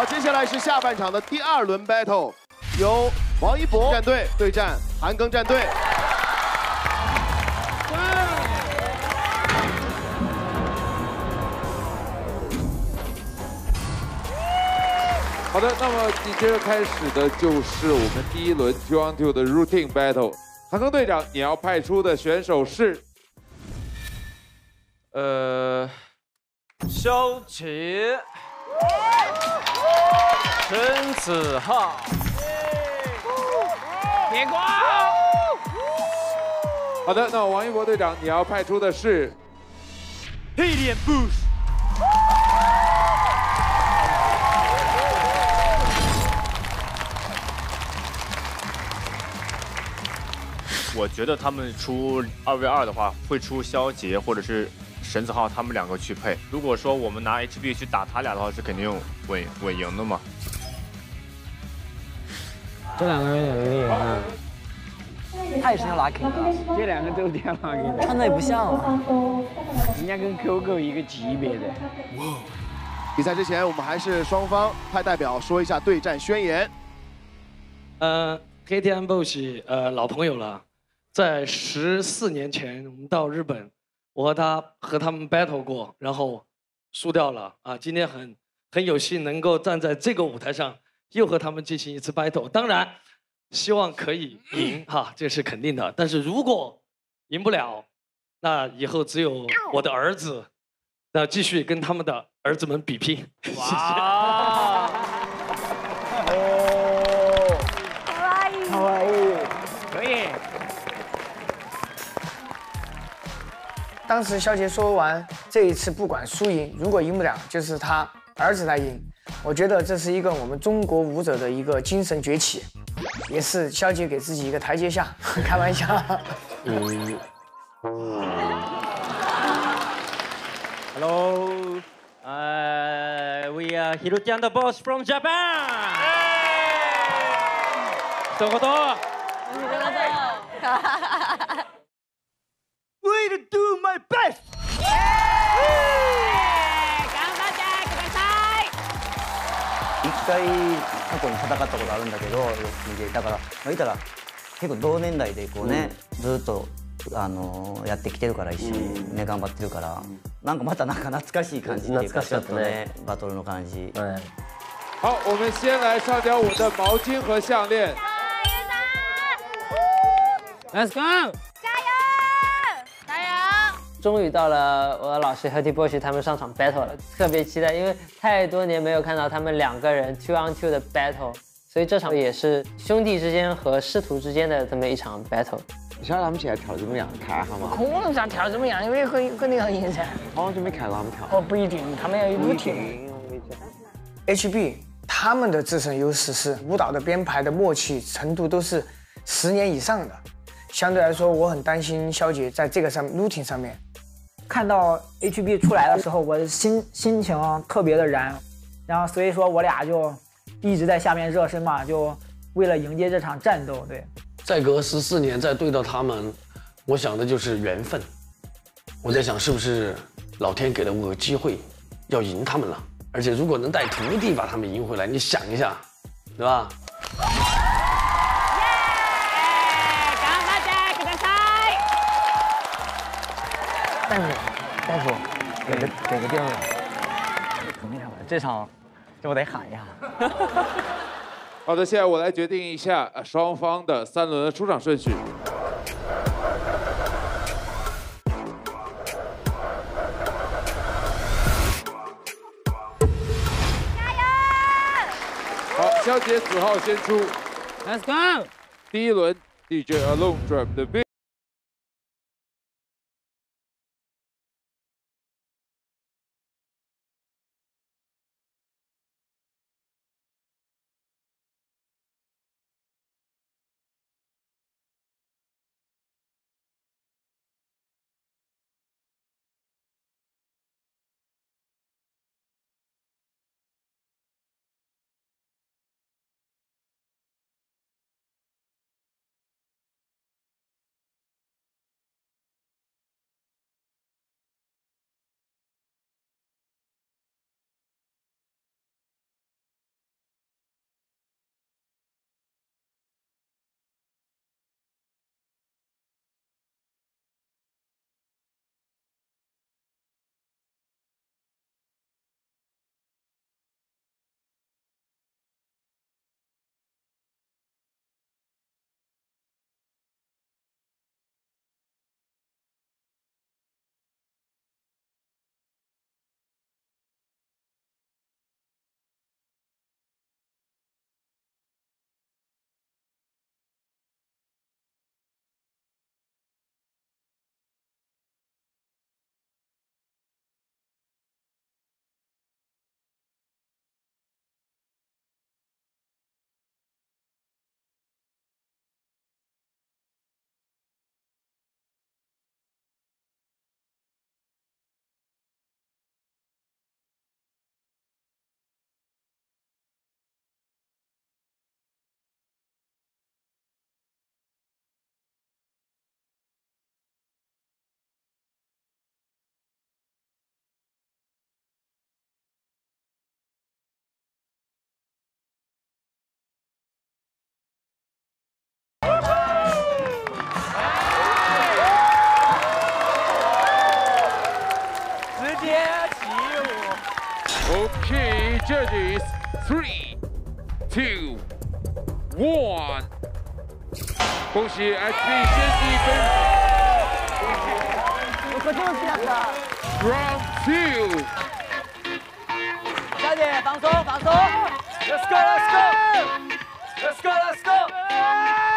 好，接下来是下半场的第二轮 battle，由王一博战队对战韩庚战队。好的，那么紧接着开始的就是我们第一轮 two on two 的 routine battle。韩庚队长，你要派出的选手是，呃，萧杰、陈子浩、别挂。好的，那王一博队长，你要派出的是 Helium Bush。我觉得他们出二 v 二的话，会出肖杰或者是沈子浩他们两个去配。如果说我们拿 HB 去打他俩的话，是肯定稳稳赢的嘛。这两个人有点厉害。他也是要拉 K 的，这两个都叫 Lucky，穿的也不像啊，人家跟 Coco 一个级别的。哇比赛之前，我们还是双方派代表说一下对战宣言。呃，KTM Boss，呃，老朋友了。在十四年前，我们到日本，我和他和他们 battle 过，然后输掉了啊。今天很很有幸能够站在这个舞台上，又和他们进行一次 battle。当然，希望可以赢哈，这是肯定的。但是如果赢不了，那以后只有我的儿子，那继续跟他们的儿子们比拼。哇！哦，可爱，可以。当时肖杰说完，这一次不管输赢，如果赢不了，就是他儿子来赢。我觉得这是一个我们中国舞者的一个精神崛起，也是肖杰给自己一个台阶下。开玩笑。嗯。Hello，呃，We are Hiroki and the Boss from Japan。一言。回過去に戦ったことあるんだけどだから、まあ、言ったら結構同年代でこうね、うん、ずっとあのやってきてるから一緒にね、頑張ってるから、なんかまたなんか懐かしい感じっていうかちょっとねバトルの感じ。好，我们先来上交我们的毛巾和项链。Let's go！终于到了我的老师和 T Boss 他们上场 battle 了，特别期待，因为太多年没有看到他们两个人 two on two 的 battle，所以这场也是兄弟之间和师徒之间的这么一场 battle。你晓得他们现在跳怎么样？看下嘛。可能咋跳怎么样？因为肯肯定要赢噻。好像就没看到他们跳。哦，不一定，他们要有舞厅。HB 他们的自身优势是舞蹈的编排的默契程度都是十年以上的，相对来说，我很担心肖杰在这个上 routine 上面。看到 HB 出来的时候，我的心心情特别的燃，然后所以说我俩就一直在下面热身嘛，就为了迎接这场战斗。对，再隔十四年再对到他们，我想的就是缘分。我在想是不是老天给了我个机会，要赢他们了。而且如果能带徒弟把他们赢回来，你想一下，对吧？大夫，大夫，给个给个地儿。肯定场了，这场这我得喊一下。好的，现在我来决定一下双方的三轮的出场顺序。加油！好，肖杰子号先出。Let's go！第一轮 DJ Alone Drop the beat。Okay, judges, three, two, one. 恭喜 SB 先是一分。Round two。小姐，放松，放松。Let's go, let's go, let's go, let's go.